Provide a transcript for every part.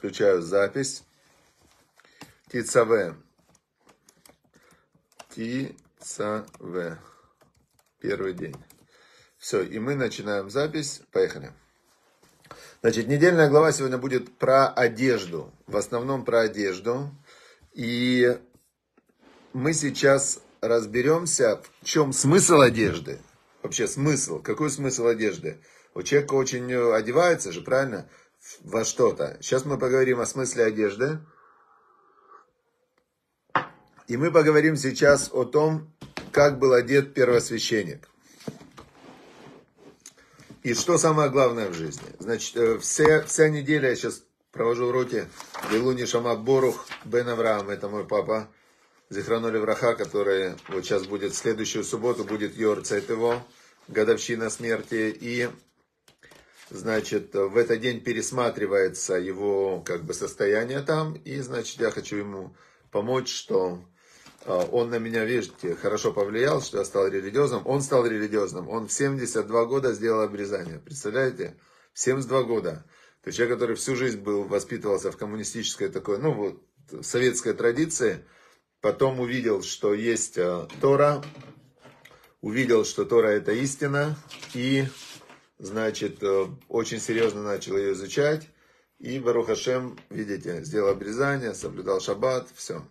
Включаю запись. Тицаве. Тицаве. Первый день. Все, и мы начинаем запись. Поехали. Значит, недельная глава сегодня будет про одежду. В основном про одежду. И мы сейчас разберемся, в чем смысл одежды. Вообще смысл. Какой смысл одежды? У человека очень одевается же, правильно? Во что-то. Сейчас мы поговорим о смысле одежды. И мы поговорим сейчас о том, как был одет первосвященник. И что самое главное в жизни. Значит, э, вся, вся неделя я сейчас провожу уроки Илуни Шамат Борух Бен Авраам, это мой папа, Зихранули Враха, который вот сейчас будет, следующую субботу будет Йорцайт его, годовщина смерти. И, значит, в этот день пересматривается его, как бы, состояние там. И, значит, я хочу ему помочь, что а, он на меня, видите, хорошо повлиял, что я стал религиозным. Он стал религиозным. Он в 72 года сделал обрезание. Представляете? 72 года. То есть человек, который всю жизнь был, воспитывался в коммунистической такой, ну вот, советской традиции, потом увидел, что есть а, Тора, увидел, что Тора это истина, и, значит, э, очень серьезно начал ее изучать. И Барухашем, видите, сделал обрезание, соблюдал шаббат, все.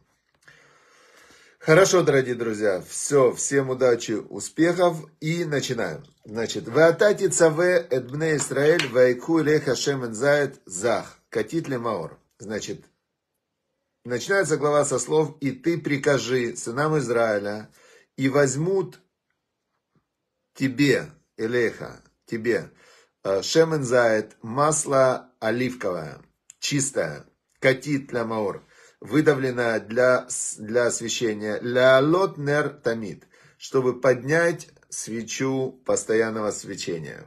Хорошо, дорогие друзья, все, всем удачи, успехов и начинаем. Значит, «Ваатати цаве эдбне Исраэль вайку леха шемен зает зах, катит маор». Значит, начинается глава со слов «И ты прикажи сынам Израиля, и возьмут тебе, элеха, тебе, э, шемен зает, масло оливковое, чистое, катит маор» выдавленная для, для освещения, лялот нер тамид, чтобы поднять свечу постоянного свечения.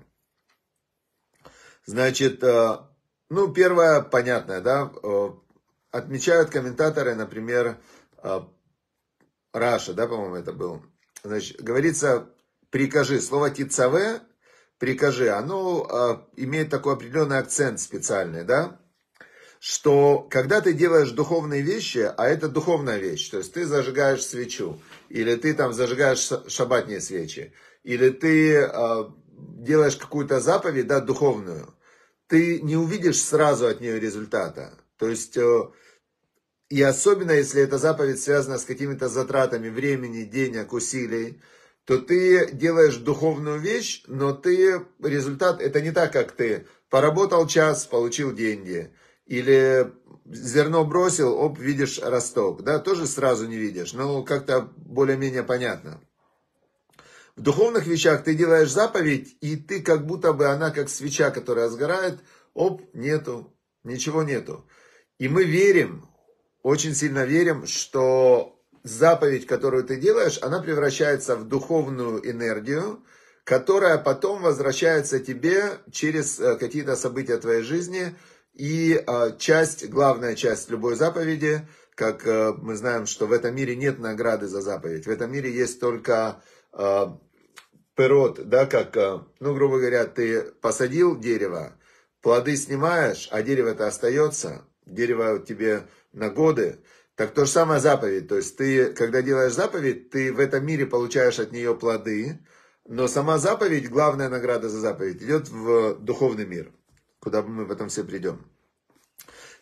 Значит, э, ну, первое, понятное, да, э, отмечают комментаторы, например, Раша, да, по-моему, это был. Значит, говорится, прикажи, слово тицаве, прикажи, оно имеет такой определенный акцент специальный, да, что когда ты делаешь духовные вещи, а это духовная вещь, то есть ты зажигаешь свечу, или ты там зажигаешь шабатные свечи, или ты э, делаешь какую-то заповедь, да, духовную, ты не увидишь сразу от нее результата. То есть, э, и особенно если эта заповедь связана с какими-то затратами времени, денег, усилий, то ты делаешь духовную вещь, но ты результат, это не так, как ты поработал час, получил деньги – или зерно бросил, оп, видишь росток, да, тоже сразу не видишь, но как-то более-менее понятно. В духовных вещах ты делаешь заповедь, и ты как будто бы она как свеча, которая сгорает, оп, нету, ничего нету. И мы верим, очень сильно верим, что заповедь, которую ты делаешь, она превращается в духовную энергию, которая потом возвращается тебе через э, какие-то события твоей жизни – и а, часть, главная часть любой заповеди, как а, мы знаем, что в этом мире нет награды за заповедь. В этом мире есть только пирот, да, как, ну, грубо говоря, ты посадил дерево, плоды снимаешь, а дерево-то остается, дерево тебе на годы. Так то же самое заповедь. То есть ты, когда делаешь заповедь, ты в этом мире получаешь от нее плоды, но сама заповедь, главная награда за заповедь, идет в духовный мир куда мы потом все придем.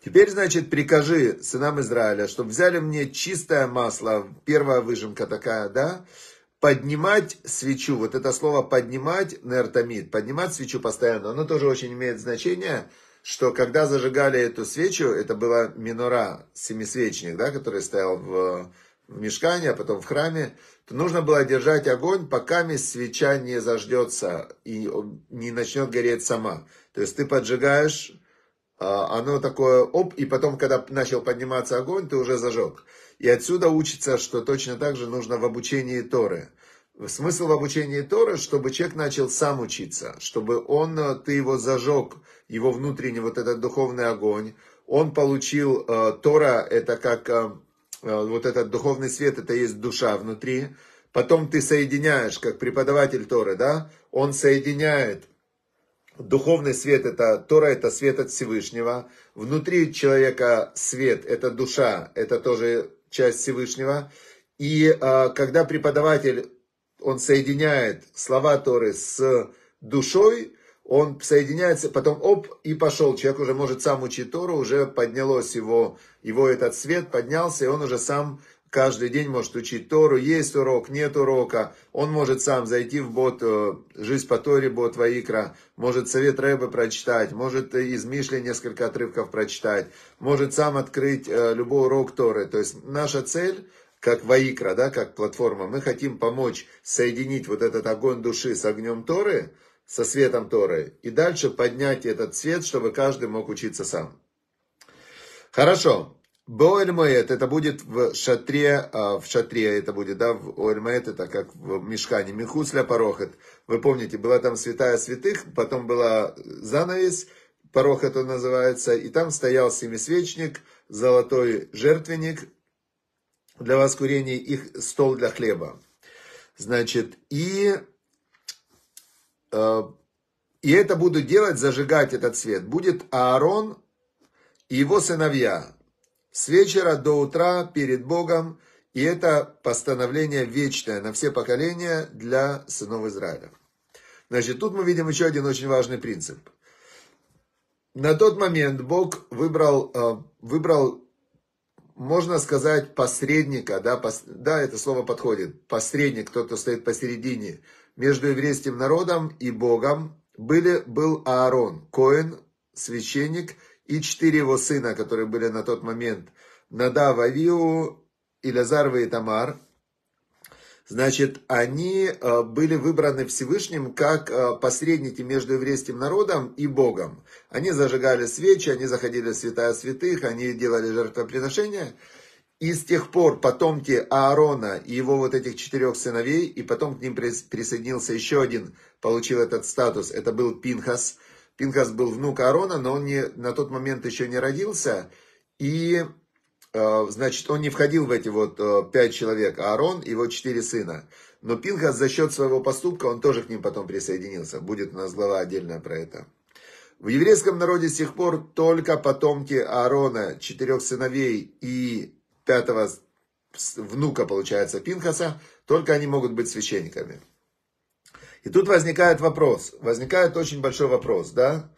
Теперь, значит, прикажи сынам Израиля, чтобы взяли мне чистое масло, первая выжимка такая, да, поднимать свечу, вот это слово поднимать, нертамид, поднимать свечу постоянно, оно тоже очень имеет значение, что когда зажигали эту свечу, это была минора, семисвечник, да, который стоял в, в мешкане, а потом в храме, то нужно было держать огонь, пока свеча не заждется и не начнет гореть сама. То есть ты поджигаешь, а, оно такое, оп, и потом, когда начал подниматься огонь, ты уже зажег. И отсюда учится, что точно так же нужно в обучении Торы. Смысл в обучении Торы, чтобы человек начал сам учиться, чтобы он, ты его зажег, его внутренний вот этот духовный огонь, он получил, э, Тора это как, э, э, вот этот духовный свет, это есть душа внутри, потом ты соединяешь, как преподаватель Торы, да, он соединяет Духовный свет это Тора, это свет от Всевышнего. Внутри человека свет, это душа, это тоже часть Всевышнего. И э, когда преподаватель, он соединяет слова Торы с душой, он соединяется, потом оп, и пошел. Человек уже может сам учить Тору, уже поднялось его, его этот свет, поднялся, и он уже сам каждый день может учить Тору, есть урок, нет урока, он может сам зайти в бот э, «Жизнь по Торе», бот Ваикра, может совет Рэбе прочитать, может из Мишли несколько отрывков прочитать, может сам открыть э, любой урок Торы. То есть наша цель, как Ваикра, да, как платформа, мы хотим помочь соединить вот этот огонь души с огнем Торы, со светом Торы, и дальше поднять этот свет, чтобы каждый мог учиться сам. Хорошо. Боэль Моэт, это будет в шатре, а, в шатре это будет, да, в Оэль Моэт, это как в Мешхане, Михусля Порохет. Вы помните, была там святая святых, потом была занавес, Порохет он называется, и там стоял семисвечник, золотой жертвенник для воскурения, их стол для хлеба. Значит, и, э, и это будут делать, зажигать этот свет. Будет Аарон и его сыновья, с вечера до утра перед Богом, и это постановление вечное на все поколения для сынов Израиля. Значит, тут мы видим еще один очень важный принцип. На тот момент Бог выбрал, э, выбрал можно сказать, посредника, да, пос, да, это слово подходит, посредник, тот, кто стоит посередине, между еврейским народом и Богом, были, был Аарон, Коин, священник – и четыре его сына, которые были на тот момент, Надав, Авиу, Илязар и значит, они э, были выбраны Всевышним как э, посредники между еврейским народом и Богом. Они зажигали свечи, они заходили в святая святых, они делали жертвоприношения. И с тех пор потомки Аарона и его вот этих четырех сыновей, и потом к ним присоединился еще один, получил этот статус, это был Пинхас – Пинхас был внук Аарона, но он не, на тот момент еще не родился. И, значит, он не входил в эти вот э, пять человек. Аарон и его четыре сына. Но Пинхас за счет своего поступка, он тоже к ним потом присоединился. Будет у нас глава отдельная про это. В еврейском народе с тех пор только потомки Аарона, четырех сыновей и пятого внука, получается, Пинхаса, только они могут быть священниками. И тут возникает вопрос, возникает очень большой вопрос, да?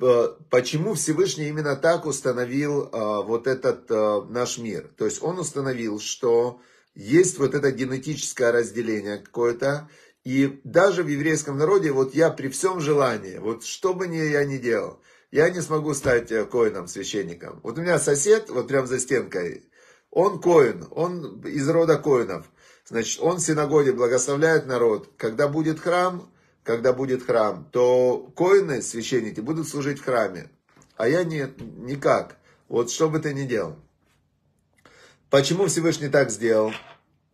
Э, почему Всевышний именно так установил э, вот этот э, наш мир? То есть он установил, что есть вот это генетическое разделение какое-то, и даже в еврейском народе, вот я при всем желании, вот что бы ни я ни делал, я не смогу стать коином, священником. Вот у меня сосед, вот прям за стенкой, он коин, он из рода коинов. Значит, он в синагоге благословляет народ. Когда будет храм, когда будет храм, то коины, священники, будут служить в храме. А я нет, никак. Вот что бы ты ни делал. Почему Всевышний так сделал?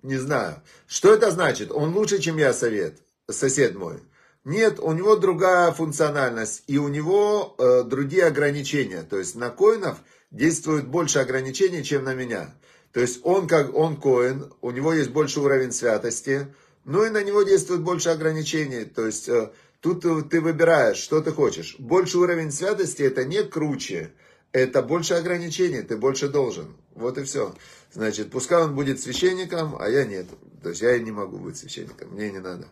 Не знаю. Что это значит? Он лучше, чем я совет, сосед мой. Нет, у него другая функциональность, и у него э, другие ограничения. То есть на коинов действует больше ограничений, чем на меня. То есть он как он коин, у него есть больше уровень святости, но и на него действует больше ограничений. То есть э, тут ты выбираешь, что ты хочешь. Больше уровень святости это не круче, это больше ограничений, ты больше должен. Вот и все. Значит, пускай он будет священником, а я нет. То есть я и не могу быть священником, мне не надо.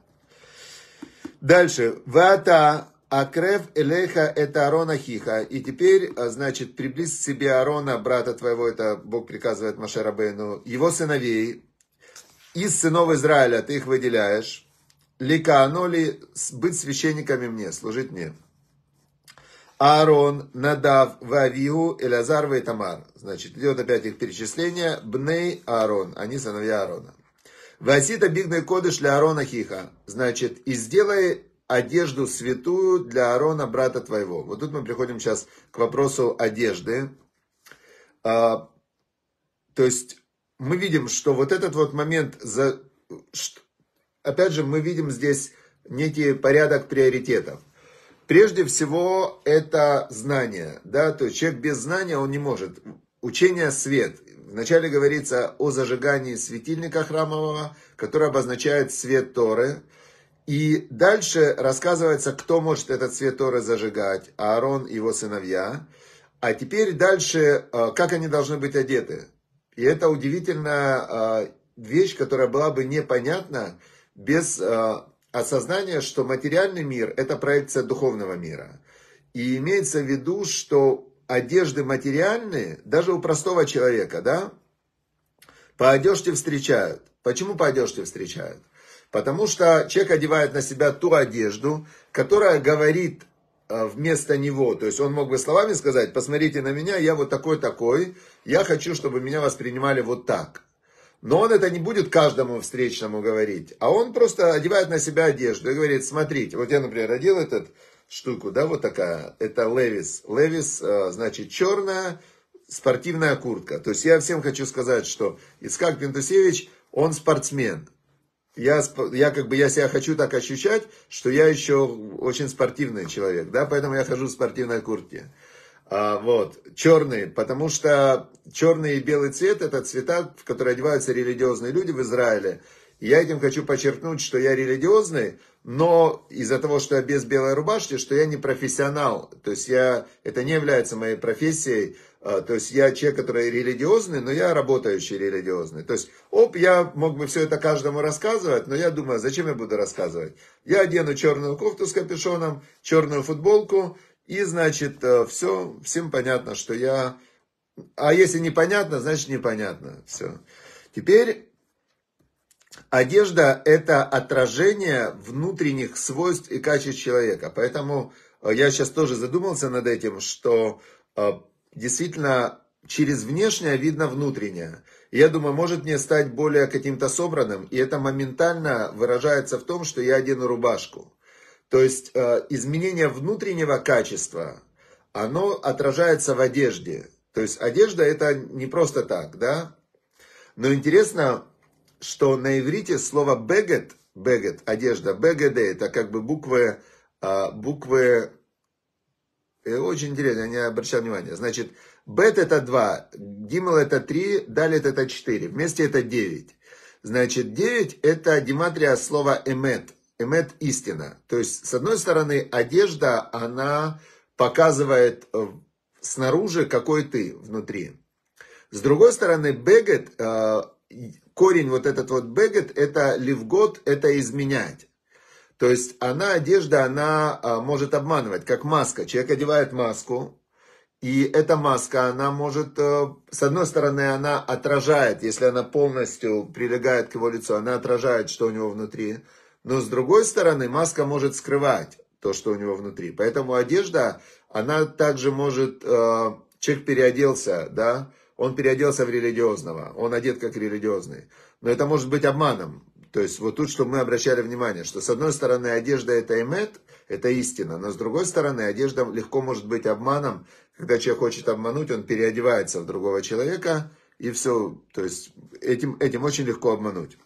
Дальше. Вата Акрев Элеха это Арона Хиха. И теперь, а, значит, приблизь к себе Арона, брата твоего, это Бог приказывает Машарабейну, его сыновей, из сынов Израиля ты их выделяешь. Лика, оно ли быть священниками мне, служить мне. Аарон, Надав, Вавиу, Элязар, и Тамар. Значит, идет опять их перечисление. Бней Аарон, они сыновья Аарона. Васита бигный кодыш для Аарона Хиха. Значит, и сделай одежду святую для Аарона, брата твоего. Вот тут мы приходим сейчас к вопросу одежды. А, то есть мы видим, что вот этот вот момент, за, опять же, мы видим здесь некий порядок приоритетов. Прежде всего, это знание. Да? То есть человек без знания, он не может. Учение свет. Вначале говорится о зажигании светильника храмового, который обозначает свет Торы. И дальше рассказывается, кто может этот свет Торы зажигать, Аарон и его сыновья. А теперь дальше, э, как они должны быть одеты. И это удивительная вещь, которая была бы непонятна без э, осознания, что материальный мир – это проекция духовного мира. И имеется в виду, что одежды материальные, даже у простого человека, да, по одежде встречают. Почему по одежде встречают? Потому что человек одевает на себя ту одежду, которая говорит вместо него. То есть он мог бы словами сказать, посмотрите на меня, я вот такой-такой, я хочу, чтобы меня воспринимали вот так. Но он это не будет каждому встречному говорить, а он просто одевает на себя одежду и говорит, смотрите, вот я, например, одел этот штуку, да, вот такая, это Левис. Левис, э, значит, черная спортивная куртка. То есть я всем хочу сказать, что Искак Пентусевич, он спортсмен. Я, я как бы, я себя хочу так ощущать, что я еще очень спортивный человек, да, поэтому я хожу в спортивной куртке. А, вот, черный, потому что черный и белый цвет это цвета, в которые одеваются религиозные люди в Израиле. И я этим хочу подчеркнуть, что я религиозный, но из-за того, что я без белой рубашки, что я не профессионал. То есть я, это не является моей профессией. А, то есть я человек, который религиозный, но я работающий религиозный. То есть, оп, я мог бы все это каждому рассказывать, но я думаю, зачем я буду рассказывать? Я одену черную кофту с капюшоном, черную футболку, и, значит, э, все, всем понятно, что я... А если непонятно, значит непонятно. Все. Теперь Одежда – это отражение внутренних свойств и качеств человека. Поэтому э, я сейчас тоже задумался над этим, что э, действительно через внешнее видно внутреннее. Я думаю, может мне стать более каким-то собранным, и это моментально выражается в том, что я одену рубашку. То есть э, изменение внутреннего качества, оно отражается в одежде. То есть одежда это не просто так, да? Но интересно, что на иврите слово бегет, бегет, одежда, бегеде, это как бы буквы, а, буквы, э, очень интересно, я не обращал внимания. Значит, бет это 2, гимл это 3, далит это 4, вместе это 9. Значит, 9 это дематрия слова эмет, эмет истина. То есть, с одной стороны, одежда, она показывает э, снаружи, какой ты внутри. С другой стороны, бегет э, корень вот этот вот бегет, это ливгот, это изменять. То есть она, одежда, она а, может обманывать, как маска. Человек одевает маску, и эта маска, она может, э, с одной стороны, она отражает, если она полностью прилегает к его лицу, она отражает, что у него внутри. Но с другой стороны, маска может скрывать то, что у него внутри. Поэтому одежда, она также может, э, человек переоделся, да, он переоделся в религиозного, он одет как религиозный. Но это может быть обманом. То есть вот тут, чтобы мы обращали внимание, что с одной стороны одежда это эмет, это истина, но с другой стороны одежда легко может быть обманом, когда человек хочет обмануть, он переодевается в другого человека, и все, то есть этим, этим очень легко обмануть.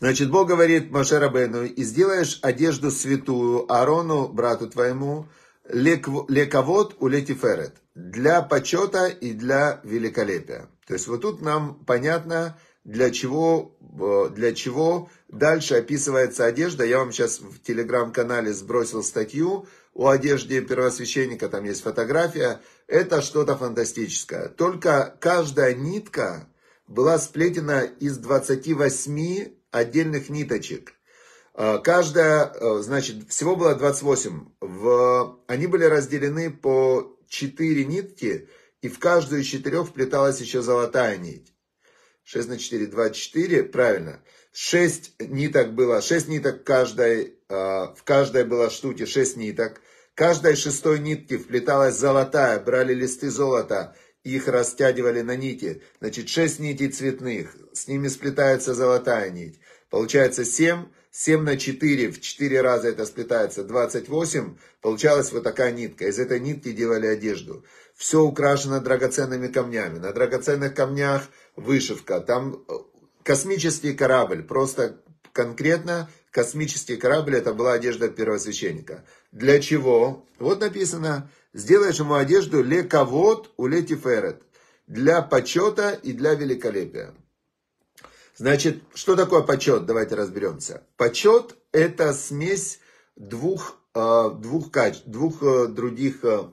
Значит, Бог говорит Маше Рабену, и сделаешь одежду святую Аарону, брату твоему, лековод у летиферет для почета и для великолепия. То есть вот тут нам понятно, для чего, э, для чего дальше описывается одежда. Я вам сейчас в телеграм-канале сбросил статью о одежде первосвященника, там есть фотография. Это что-то фантастическое. Только каждая нитка была сплетена из 28 отдельных ниточек. Э, каждая, э, значит, всего было 28. В, они были разделены по 4 нитки, и в каждую из четырех вплеталась еще золотая нить. 6 на 4, 24, правильно. 6 ниток было, 6 ниток каждой, в каждой было штуке 6 ниток. Каждой шестой нитки вплеталась золотая, брали листы золота, их растягивали на нити. Значит, 6 нитей цветных, с ними сплетается золотая нить. Получается 7, 7 на 4, в 4 раза это сплетается, 28, получалась вот такая нитка. Из этой нитки делали одежду. Все украшено драгоценными камнями. На драгоценных камнях вышивка. Там э, космический корабль. Просто конкретно космический корабль, это была одежда первосвященника. Для чего? Вот написано, сделаешь ему одежду лековод у летиферет. Для почета и для великолепия. Значит, что такое почет? Давайте разберемся. Почет – это смесь двух, э, двух, двух э, других э,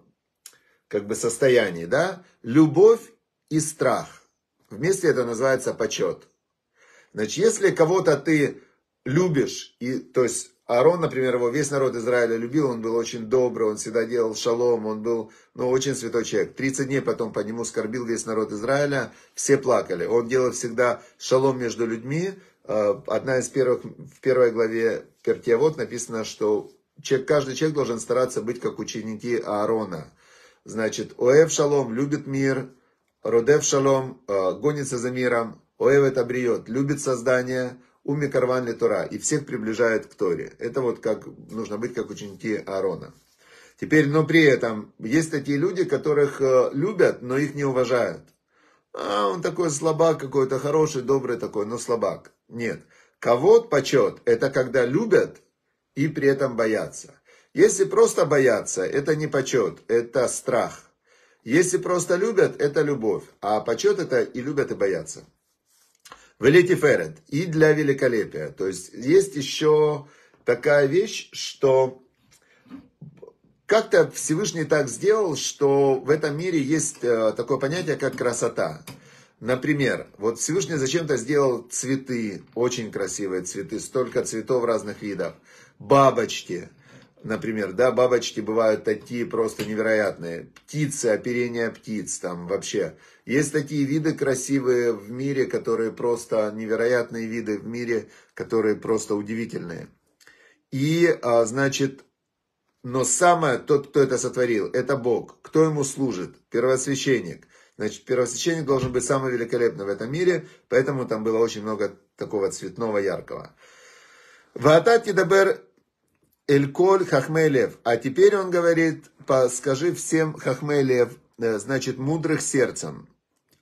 как бы состояний. Да? Любовь и страх. Вместе это называется почет. Значит, если кого-то ты любишь, и, то есть Аарон, например, его весь народ Израиля любил, он был очень добрый, он всегда делал шалом, он был, ну, очень святой человек. 30 дней потом по нему скорбил весь народ Израиля, все плакали. Он делал всегда шалом между людьми. Э, одна из первых, в первой главе Пертиавод написано, что человек, каждый человек должен стараться быть как ученики Аарона. Значит, Оэв шалом, любит мир, Родев шалом, э, гонится за миром, Оэв это бриет, любит создание, уми карван Тора, и всех приближает к Торе. Это вот как нужно быть, как ученики Аарона. Теперь, но при этом, есть такие люди, которых э, любят, но их не уважают. А, он такой слабак какой-то, хороший, добрый такой, но слабак. Нет. Кого почет, это когда любят и при этом боятся. Если просто боятся, это не почет, это страх. Если просто любят, это любовь. А почет это и любят, и боятся. Велити Ферет. И для великолепия. То есть есть еще такая вещь, что как-то Всевышний так сделал, что в этом мире есть э, такое понятие, как красота. Например, вот Всевышний зачем-то сделал цветы, очень красивые цветы, столько цветов разных видов, бабочки, например, да, бабочки бывают такие просто невероятные, птицы, оперение птиц, там вообще. Есть такие виды красивые в мире, которые просто невероятные виды в мире, которые просто удивительные. И, а, значит, но самое, тот, кто это сотворил, это Бог. Кто ему служит? Первосвященник. Значит, первосвященник должен быть самый великолепный в этом мире, поэтому там было очень много такого цветного, яркого. Ваатати дабер Эльколь Хахмелев. А теперь он говорит, скажи всем Хахмелев, э, значит, мудрых сердцем.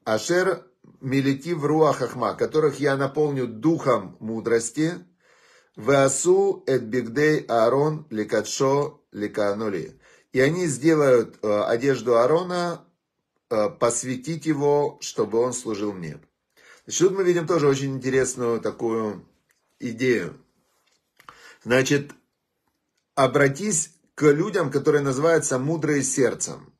Ашер Милити в Руа Хахма, которых я наполню духом мудрости. Веасу эт бигдей Аарон ликатшо ликанули. И они сделают э, одежду Аарона, э, посвятить его, чтобы он служил мне. Значит, тут мы видим тоже очень интересную такую идею. Значит, обратись к людям, которые называются мудрые сердцем.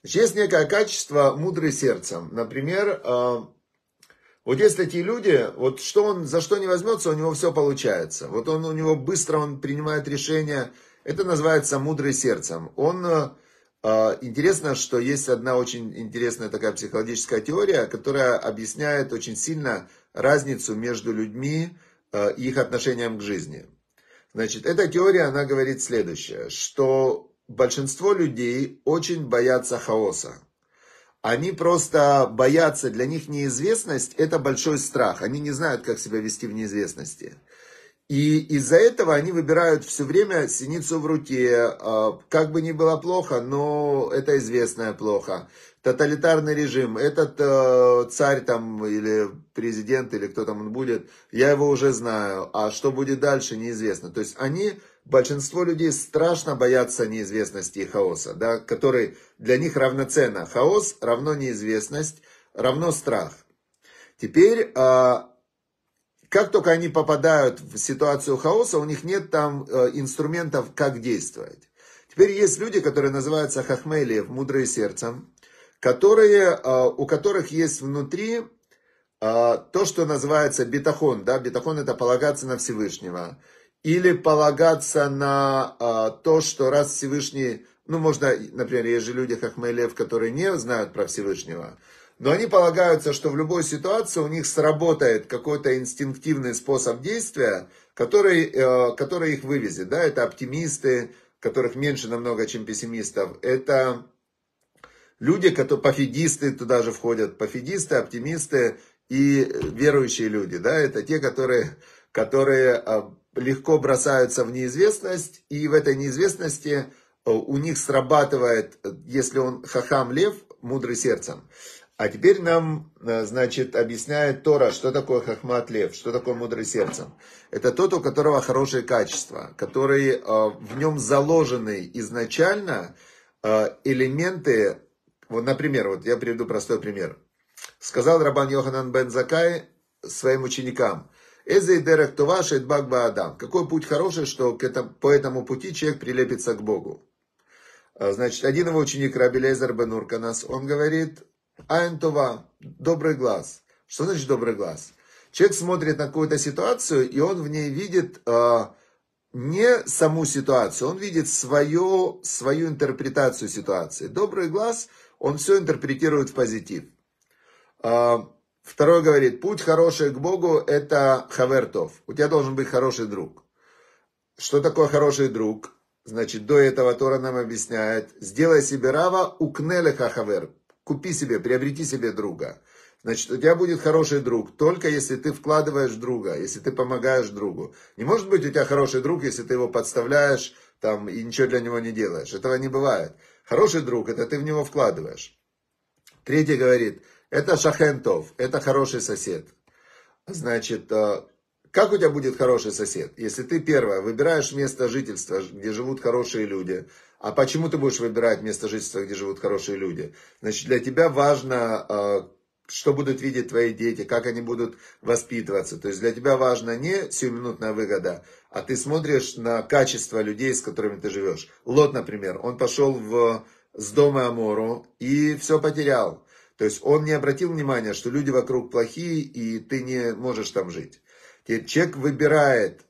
Значит, есть некое качество мудрые сердцем. Например, э, вот есть такие люди, вот что он, за что не возьмется, у него все получается. Вот он, у него быстро он принимает решения. Это называется мудрый сердцем. Он, э, интересно, что есть одна очень интересная такая психологическая теория, которая объясняет очень сильно разницу между людьми э, и их отношением к жизни. Значит, эта теория, она говорит следующее, что большинство людей очень боятся хаоса. Они просто боятся, для них неизвестность – это большой страх. Они не знают, как себя вести в неизвестности. И из-за этого они выбирают все время синицу в руке. А, как бы ни было плохо, но это известное плохо тоталитарный режим, этот э, царь там или президент или кто там он будет, я его уже знаю, а что будет дальше, неизвестно. То есть они, большинство людей страшно боятся неизвестности и хаоса, да, который для них равноценно. Хаос равно неизвестность, равно страх. Теперь, э, как только они попадают в ситуацию хаоса, у них нет там э, инструментов, как действовать. Теперь есть люди, которые называются хахмелиев, мудрые сердцем, которые, а, у которых есть внутри а, то, что называется бетахон. Да? Бетахон это полагаться на Всевышнего. Или полагаться на то, что раз Всевышний, ну можно, например, есть же люди, как которые не знают про Всевышнего, но они полагаются, что в любой ситуации у них сработает какой-то инстинктивный способ действия, который, который их вывезет. Да? Это оптимисты, которых меньше намного, чем пессимистов. Это Люди, которые пофигисты туда же входят, пофигисты, оптимисты и верующие люди, да, это те, которые, которые а, легко бросаются в неизвестность, и в этой неизвестности а, у них срабатывает, если он хахам лев, мудрый сердцем. А теперь нам, а, значит, объясняет Тора, что такое хахмат лев, что такое мудрый сердцем. Это тот, у которого хорошие качества, которые в нем заложены изначально элементы вот, например, вот я приведу простой пример. Сказал Рабан Йоханан бен Закай, своим ученикам. Эзей дерек това шейтбак адам. Какой путь хороший, что к этому, по этому пути человек прилепится к Богу. Значит, один его ученик, Раби Лезер бен Урканас, он говорит, Айн това, добрый глаз. Что значит добрый глаз? Человек смотрит на какую-то ситуацию, и он в ней видит э, не саму ситуацию, он видит свою, свою интерпретацию ситуации. Добрый глаз, он все интерпретирует в позитив. Э, второй говорит, путь хороший к Богу – это хавертов. У тебя должен быть хороший друг. Что такое хороший друг? Значит, до этого Тора нам объясняет, сделай себе рава, укнелеха хавер. Купи себе, приобрети себе друга. Значит, у тебя будет хороший друг, только если ты вкладываешь друга, если ты помогаешь другу. Не может быть у тебя хороший друг, если ты его подставляешь там, и ничего для него не делаешь. Этого не бывает. Хороший друг, это ты в него вкладываешь. Третий говорит, это шахентов, это хороший сосед. Значит, э, как у тебя будет хороший сосед? Если ты, первое, выбираешь место жительства, где живут хорошие люди, а почему ты будешь выбирать место жительства, где живут хорошие люди? Значит, для тебя важно, э, что будут видеть твои дети, как они будут воспитываться. То есть для тебя важно не сиюминутная выгода, а ты смотришь на качество людей, с которыми ты живешь. Лот, например, он пошел в, с дома Амору и все потерял. То есть он не обратил внимания, что люди вокруг плохие, и ты не можешь там жить. Теперь человек выбирает,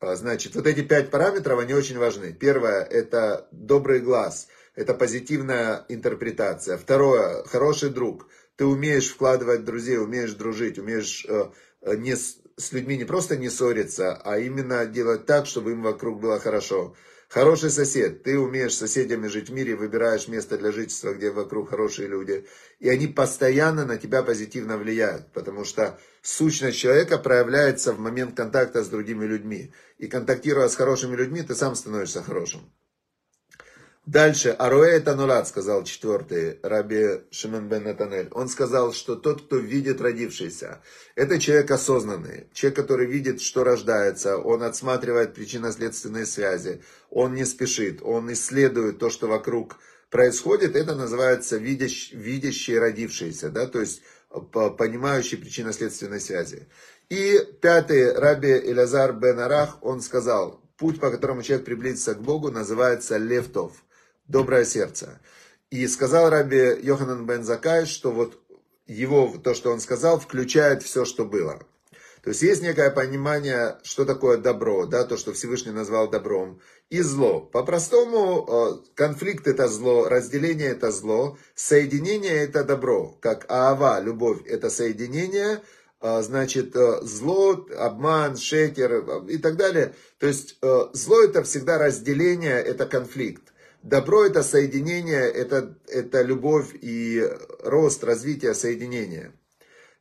а, значит, вот эти пять параметров, они очень важны. Первое, это добрый глаз, это позитивная интерпретация. Второе, хороший друг – ты умеешь вкладывать друзей, умеешь дружить, умеешь э, э, не, с людьми не просто не ссориться, а именно делать так, чтобы им вокруг было хорошо. Хороший сосед. Ты умеешь с соседями жить в мире, выбираешь место для жительства, где вокруг хорошие люди. И они постоянно на тебя позитивно влияют, потому что сущность человека проявляется в момент контакта с другими людьми. И контактируя с хорошими людьми, ты сам становишься хорошим. Дальше, Аруэ это сказал четвертый, Раби Шимон бен Натанель. Он сказал, что тот, кто видит родившийся, это человек осознанный, человек, который видит, что рождается, он отсматривает причинно-следственные связи, он не спешит, он исследует то, что вокруг происходит, это называется видящий, видящий родившийся, да, то есть понимающий причинно-следственные связи. И пятый, Раби Элязар бен Арах, он сказал, путь, по которому человек приблизится к Богу, называется левтов – доброе сердце. И сказал Раби Йоханан бен Закай, что вот его, то, что он сказал, включает все, что было. То есть есть некое понимание, что такое добро, да, то, что Всевышний назвал добром, и зло. По-простому, э, конфликт это зло, разделение это зло, соединение это добро. Как аава, любовь, это соединение, э, значит, э, зло, обман, шекер и так далее. То есть зло это всегда разделение, это конфликт. Добро это соединение, это, это любовь и рост, развитие, соединение.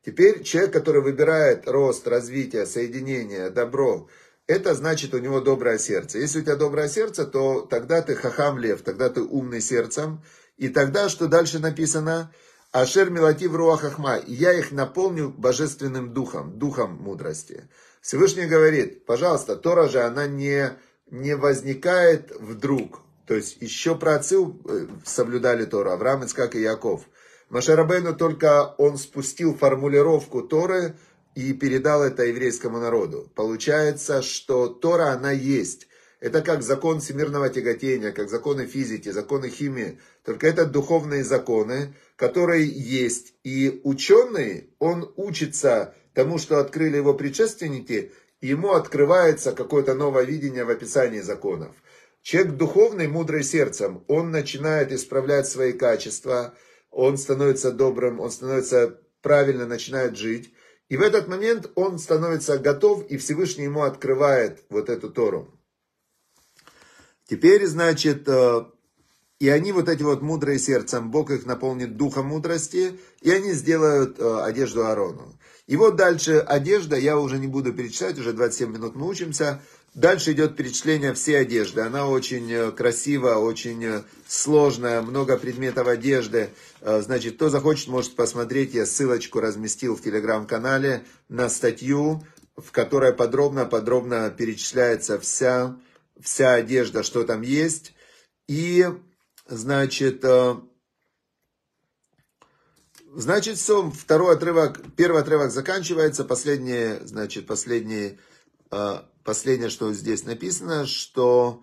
Теперь человек, который выбирает рост, развитие, соединение, добро, это значит у него доброе сердце. Если у тебя доброе сердце, то тогда ты хахам лев, тогда ты умный сердцем. И тогда, что дальше написано? Ашер милатив руахахма. И я их наполню божественным духом, духом мудрости. Всевышний говорит, пожалуйста, Тора же, она не, не возникает вдруг. То есть еще праотцы э, соблюдали Тору, Авраам, Ицкак и Яков. Машарабейну только он спустил формулировку Торы и передал это еврейскому народу. Получается, что Тора, она есть. Это как закон всемирного тяготения, как законы физики, законы химии. Только это духовные законы, которые есть. И ученый, он учится тому, что открыли его предшественники, и ему открывается какое-то новое видение в описании законов. Человек духовный, мудрый сердцем, он начинает исправлять свои качества, он становится добрым, он становится правильно, начинает жить. И в этот момент он становится готов, и Всевышний ему открывает вот эту Тору. Теперь, значит, э, и они вот эти вот мудрые сердцем, Бог их наполнит духом мудрости, и они сделают э, одежду Аарону. И вот дальше одежда, я уже не буду перечислять, уже 27 минут мы учимся. Дальше идет перечисление всей одежды. Она очень э, красивая, очень э, сложная, много предметов одежды. Э, значит, кто захочет, может посмотреть. Я ссылочку разместил в телеграм-канале на статью, в которой подробно-подробно перечисляется вся, вся одежда, что там есть. И, значит, значит, все, второй отрывок, первый отрывок заканчивается, последний, значит, последний, последнее, что здесь написано, что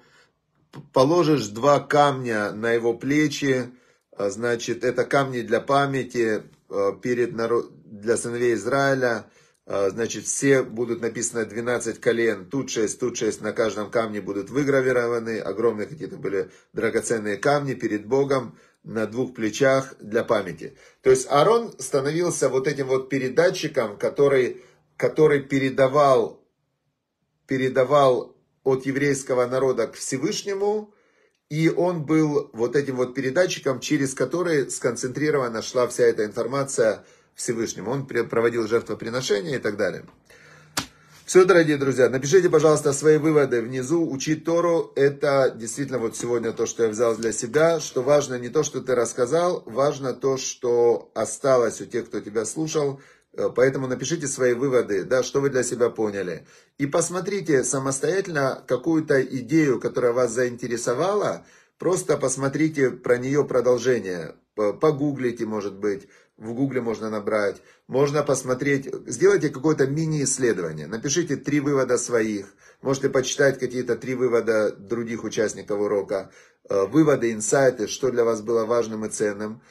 положишь два камня на его плечи, а, значит, это камни для памяти а, перед народ, для сыновей Израиля, а, значит, все будут написано 12 колен, тут 6, тут 6, на каждом камне будут выгравированы, огромные какие-то были драгоценные камни перед Богом на двух плечах для памяти. То есть Аарон становился вот этим вот передатчиком, который, который передавал, передавал от еврейского народа к Всевышнему, и он был вот этим вот передатчиком, через который сконцентрирована шла вся эта информация Всевышнему. Он проводил жертвоприношения и так далее. Все, дорогие друзья, напишите, пожалуйста, свои выводы внизу. Учить Тору – это действительно вот сегодня то, что я взял для себя. Что важно не то, что ты рассказал, важно то, что осталось у тех, кто тебя слушал. Э, поэтому напишите свои выводы, да, что вы для себя поняли. И посмотрите самостоятельно какую-то идею, которая вас заинтересовала, просто посмотрите про нее продолжение, погуглите, может быть, в гугле можно набрать, можно посмотреть, сделайте какое-то мини-исследование, напишите три вывода своих, можете почитать какие-то три вывода других участников урока, э, выводы, инсайты, что для вас было важным и ценным.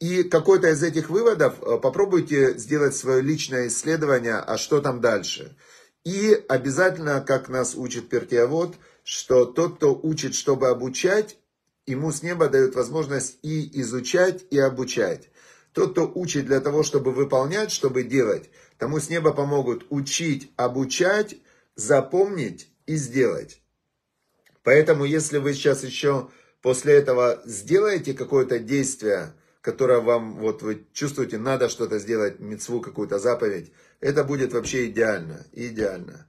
И какой-то из этих выводов э, попробуйте сделать свое личное исследование, а что там дальше. И обязательно, как нас учит Пертиавод, что тот, кто учит, чтобы обучать, ему с неба дают возможность и изучать, и обучать. Тот, кто учит для того, чтобы выполнять, чтобы делать, тому с неба помогут учить, обучать, запомнить и сделать. Поэтому, если вы сейчас еще после этого сделаете какое-то действие, которое вам, вот вы чувствуете, надо что-то сделать, мецву, какую-то заповедь, это будет вообще идеально, идеально.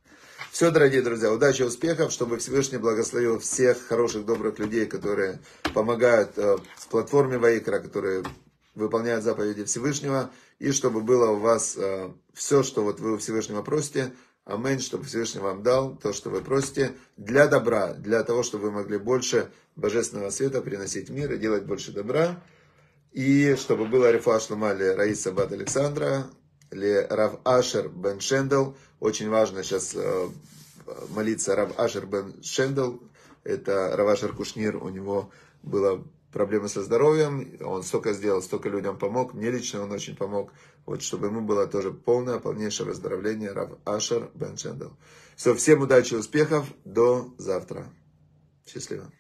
Все, дорогие друзья, удачи, успехов, чтобы Всевышний благословил всех хороших, добрых людей, которые помогают э, в платформе Ваикра, которые выполняют заповеди Всевышнего, и чтобы было у вас э, все, что вот вы у Всевышнего просите, Аминь, чтобы Всевышний вам дал то, что вы просите, для добра, для того, чтобы вы могли больше божественного света приносить в мир и делать больше добра. И чтобы было Рифа Шлумали Раиса Бат Александра, или Рав Ашер Бен Шендел. Очень важно сейчас э, молиться Рав Ашер Бен Шендел. Это Рав Ашер Кушнир, у него была проблемы со здоровьем, он столько сделал, столько людям помог, мне лично он очень помог, вот чтобы ему было тоже полное, полнейшее выздоровление, Рав Ашер Бен Шендел. Все, всем удачи, успехов, до завтра. Счастливо.